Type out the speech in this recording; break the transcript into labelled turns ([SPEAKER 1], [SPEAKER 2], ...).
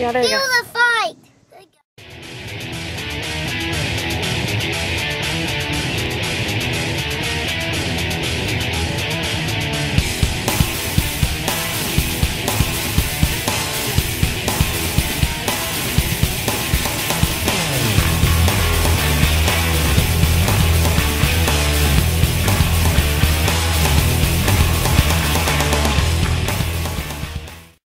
[SPEAKER 1] Yeah,